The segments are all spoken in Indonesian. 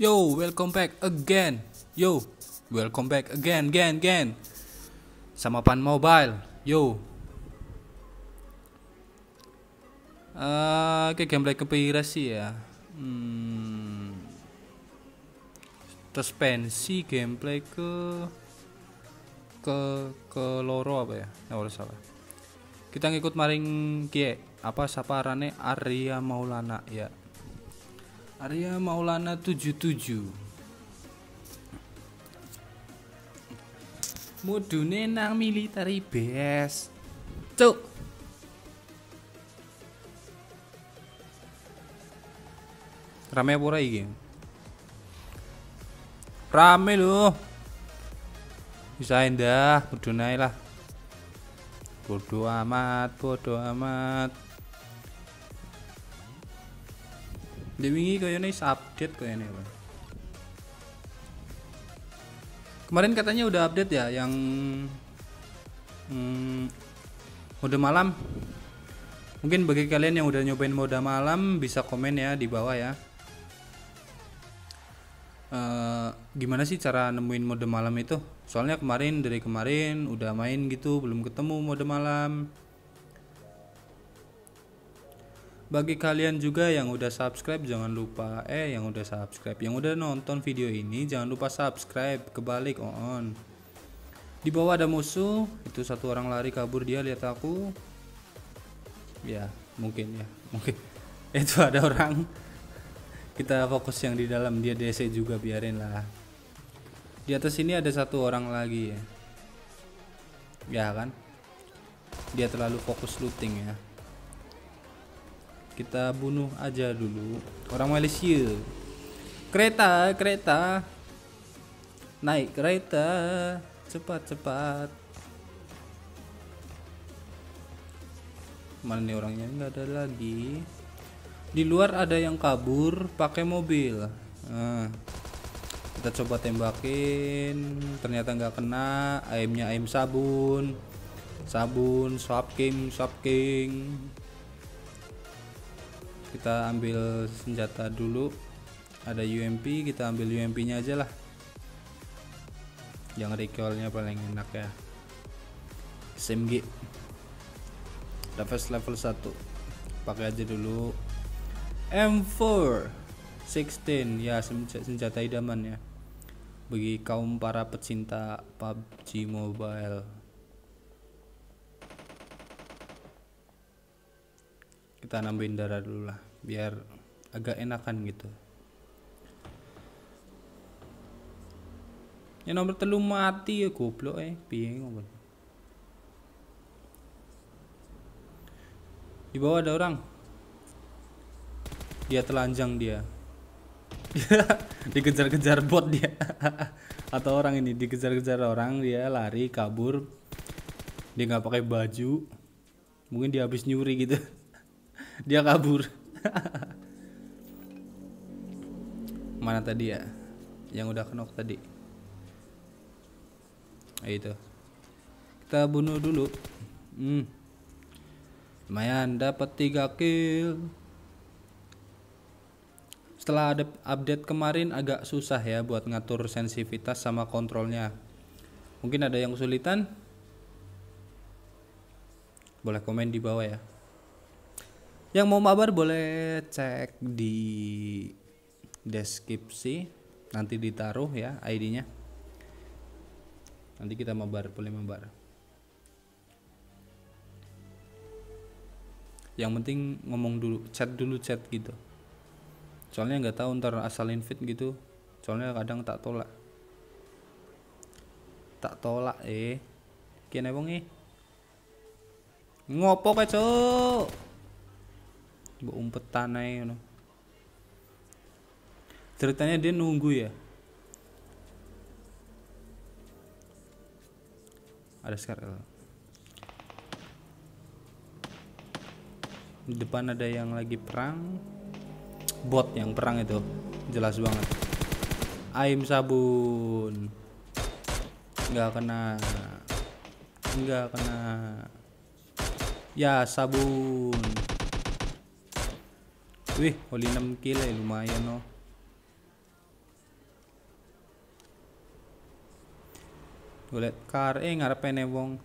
Yo, welcome back again. Yo, welcome back again, again, again. Sama Pan Mobile. Yo. Eh, ke gameplay kepira sih ya? Hmm. Suspensi gameplay ke ke ke loro apa ya? Nah, salah. Kita ngikut maring kie apa saparane Arya Maulana ya. Arya Maulana 77 Mudune nang military base Cuk. Rame apa ora iki? Rame lho. Bisa indah, mudune ae lah. Bodoh amat, bodoh amat Dewi kayaknya is update kayaknya Bang. Kemarin katanya udah update ya yang hmm, mode malam. Mungkin bagi kalian yang udah nyobain mode malam bisa komen ya di bawah ya. Eh, gimana sih cara nemuin mode malam itu? Soalnya kemarin dari kemarin udah main gitu belum ketemu mode malam. Bagi kalian juga yang udah subscribe jangan lupa eh yang udah subscribe, yang udah nonton video ini jangan lupa subscribe kebalik on. Di bawah ada musuh, itu satu orang lari kabur dia lihat aku. Ya, mungkin ya, mungkin. Itu ada orang. Kita fokus yang di dalam dia DC juga biarin lah. Di atas ini ada satu orang lagi ya. Ya kan? Dia terlalu fokus looting ya kita bunuh aja dulu. Orang Malaysia. Kereta kereta. Naik kereta cepat cepat mana nih orangnya? Nggak ada lagi. Di luar ada yang kabur pakai mobil. Nah, kita coba tembakin. Ternyata nggak kena. Aimnya aim sabun. Sabun swap king swap king kita ambil senjata dulu. Ada UMP kita ambil UMP nya aja lah. Yang recoilnya paling enak ya. SMG Davis level 1 pakai aja dulu. M4 16 ya senjata idaman ya. Bagi kaum para pecinta PUBG Mobile kita nambahin darah dulu lah biar agak enakan gitu. Ya nomor telu mati ya goblok eh. Piye ngomong di bawah ada orang. Dia telanjang dia. Dikejar-kejar bot dia. Atau orang ini dikejar-kejar orang dia lari kabur. Dia nggak pakai baju. Mungkin dia habis nyuri gitu dia kabur. Mana tadi ya? Yang udah kenok tadi. Nah, itu. Kita bunuh dulu. Hmm. lumayan dapat tiga kill. Setelah ada update kemarin agak susah ya buat ngatur sensitivitas sama kontrolnya. Mungkin ada yang kesulitan? Boleh komen di bawah ya yang mau mabar boleh cek di deskripsi nanti ditaruh ya ID-nya. Nanti kita mabar, boleh mabar. Yang penting ngomong dulu, chat dulu chat gitu. Soalnya nggak tahu ntar asal invite gitu. Soalnya kadang tak tolak. Tak tolak eh. Kene wong eh. Ngopo kae, Cuk? Mbok umpetan ae ngono. Ceritanya dia nunggu ya. Ada sekarang. Di depan ada yang lagi perang. Bot yang perang itu. Jelas banget. Aim sabun. Enggak kena. Enggak kena. Ya sabun. Wih, oli 6 kill eh, lumayan oh. Golek car eh ngarepene wong.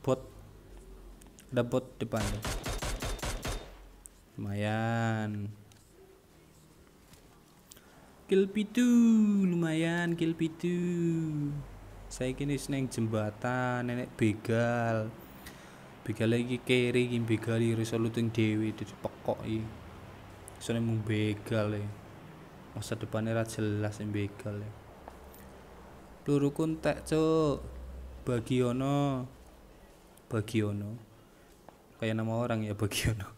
Bot. Ada bot depan Deh. Lumayan. Kill pitu, lumayan kill pitu. Saya kini seneng jembatan, nenek begal. Begal lagi kiri, iki begal iki iso luting dewi di pekok iki. Soalnya mung begal ya. Masa depannya ra jelas yang begal ya. Luru kuntek cuk. Bagiono. Bagiono. Kayak nama orang ya Bagiono.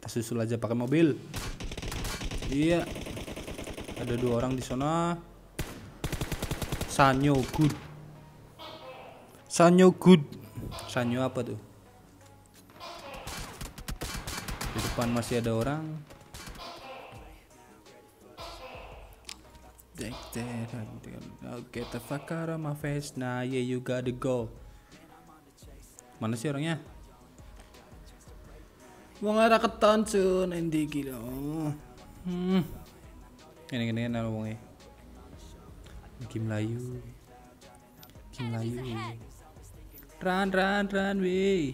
Kita susul aja pakai mobil. Iya. Ada dua orang di sana. Sanyo good. Sanyo good. Sanyo apa tuh? Di depan masih ada orang. Take that I'll get my face Nah yeah you gotta go Mana sih orangnya? Wong arah keton cun iki lho. Hmm. Ini gini kan wonge. Kim Layu. Kim Layu. Ran ran ran we.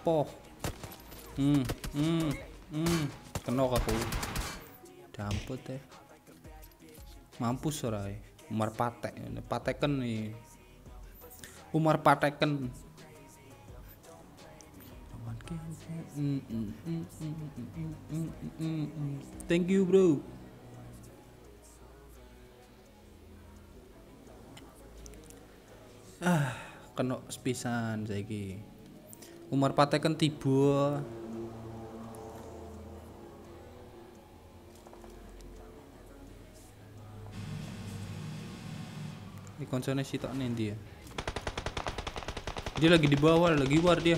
Poh. Hmm, hmm, hmm. Kenok aku. Dampet teh. Mampus ora eh. Umar patek, pateken nih. Umar pateken. Thank you, bro. Kena sepisan saiki. Umar pateken tiba. Ini koncone sitok nih dia. Dia lagi di bawah, lagi war dia.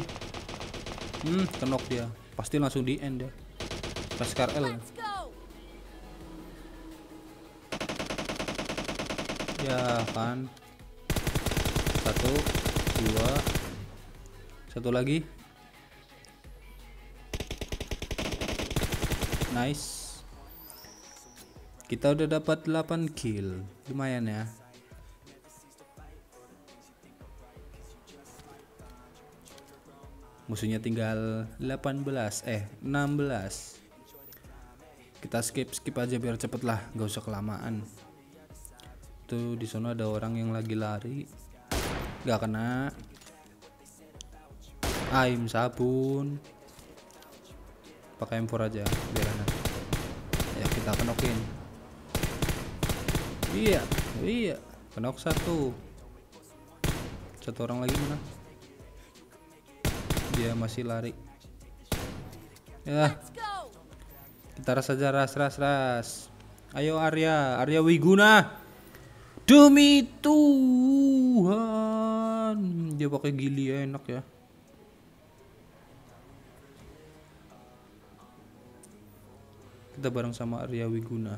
Hmm, kenok dia. Pasti langsung di end ya. Laskar L. Ya kan. Satu, dua, satu lagi. Nice. Kita udah dapat 8 kill. Lumayan ya. Musuhnya tinggal 18 eh 16. Kita skip skip aja biar cepet lah, gak usah kelamaan. Tuh di sana ada orang yang lagi lari. Gak kena. Aim sabun. Pakai M4 aja biar enak. Ya kita kenokin. Iya, iya. Kenok satu. Satu orang lagi mana? Dia masih lari. Ya, kita ras aja ras ras ras. Ayo Arya, Arya Wiguna. Demi Tuhan. Dia pakai gili ya, enak ya. Kita bareng sama Arya Wiguna.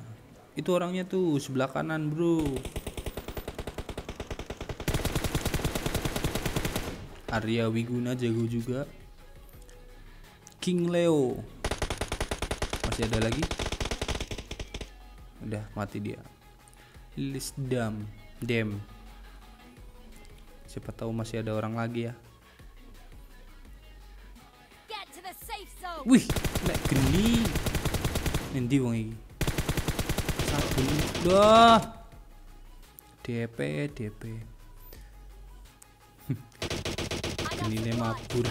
Itu orangnya tuh sebelah kanan, Bro. Arya Wiguna jago juga. King Leo. Masih ada lagi? Udah mati dia. List dam, dem. Siapa tahu masih ada orang lagi ya. Wih, nek geni. Nanti wong iki. Sabun. Dah. DP, DP. I got Genine supplies. mabur.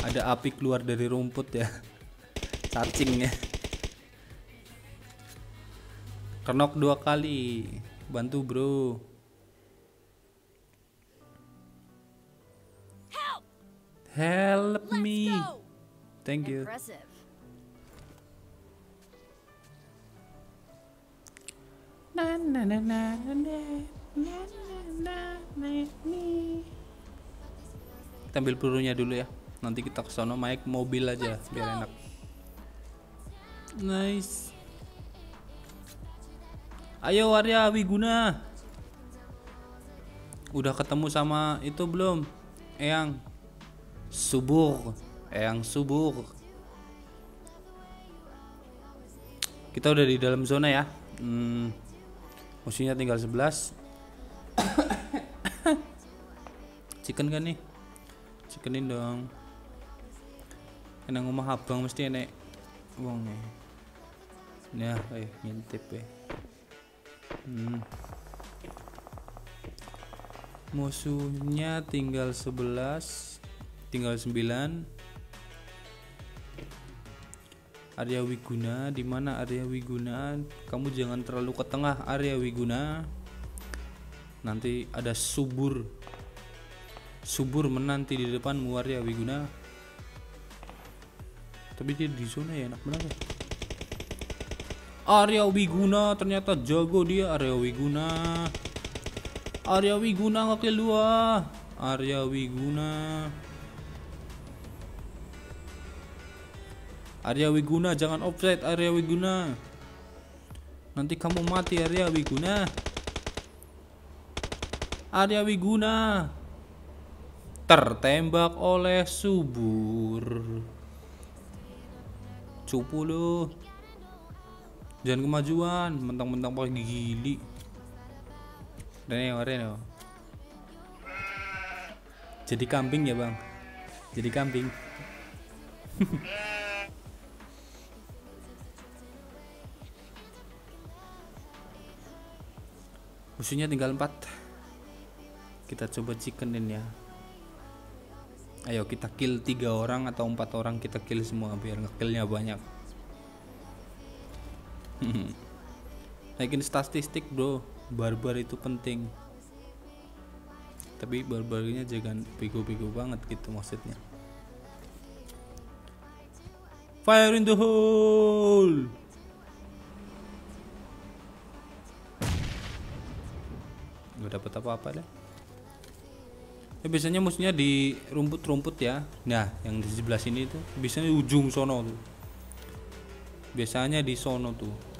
Ada api keluar dari rumput ya. Cacingnya. Kenok dua kali. Bantu, Bro. Help. Me. Thank you. Impressive. Na, na, na, na, na, na, na, na, na, na. Kita ambil pelurunya dulu ya. Nanti kita ke sono naik mobil aja biar enak. Nice. Ayo Warya Wiguna. Udah ketemu sama itu belum? Eyang. Subur. Eyang subur. Kita udah di dalam zona ya. Hmm. Musuhnya tinggal 11. Chicken kan nih? Chickenin dong. Enak rumah abang mesti enek wong nih. Nah, ayo ngintip ya hmm. musuhnya tinggal 11 tinggal 9 area Wiguna di mana area Wiguna? Kamu jangan terlalu ke tengah area Wiguna. Nanti ada subur. Subur menanti di depanmu area Wiguna. Tapi dia di zona ya enak benar ya area Wiguna ternyata jago dia area Wiguna. Area Wiguna ngakil dua area Wiguna. Arya Wiguna jangan offside Arya Wiguna. Nanti kamu mati Arya Wiguna. Arya Wiguna. Tertembak oleh subur. Cupu lu jangan kemajuan mentang-mentang pakai gili. Rene Rene jadi kambing ya bang? Jadi kambing. Musuhnya tinggal 4 kita coba chickenin ya. Ayo kita kill tiga orang atau empat orang kita kill semua biar ngekillnya banyak naikin statistik bro. Barbar itu penting. Tapi barbarnya jangan bego-bego banget gitu maksudnya. Fire in the hole! Nggak dapat apa-apa deh. Ya, biasanya musuhnya di rumput-rumput ya. Nah yang di sebelah sini tuh biasanya di ujung sono tuh. Biasanya di sono tuh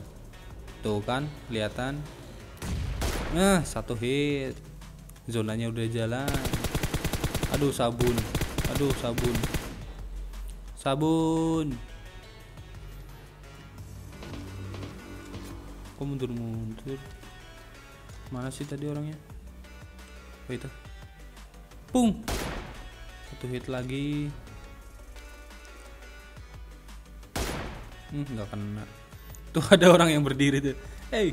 tuh kan kelihatan. Nah satu hit. Zonanya udah jalan. Aduh sabun. Aduh sabun. Sabun. Kok mundur-mundur? Mana sih tadi orangnya? Oh itu. Pung! Satu hit lagi. Hmm nggak kena tuh ada orang yang berdiri tuh. Hey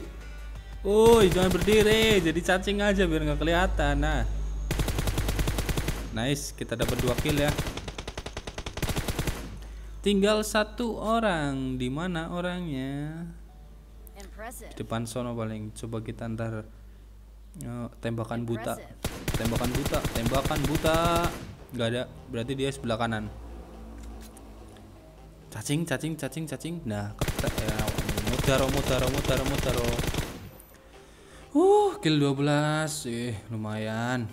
Woi jangan berdiri. Jadi cacing aja biar nggak kelihatan. Nah. Nice kita dapat dua kill ya. Tinggal satu orang. Di mana orangnya? Di depan sono paling. Coba kita ntar eh, tembakan buta. Tembakan buta tembakan buta. Nggak ada. Berarti dia sebelah kanan. Cacing cacing cacing cacing. Nah ketek ya mudaro mudaro mudaro mudaro uh kill 12 eh lumayan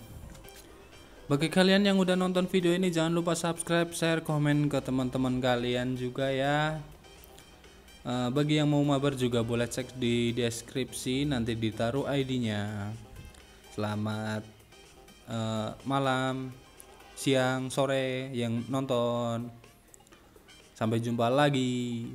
bagi kalian yang udah nonton video ini jangan lupa subscribe share komen ke teman-teman kalian juga ya Eh, bagi yang mau mabar juga boleh cek di deskripsi nanti ditaruh ID-nya. Selamat eh, malam, siang, sore yang nonton. Sampai jumpa lagi.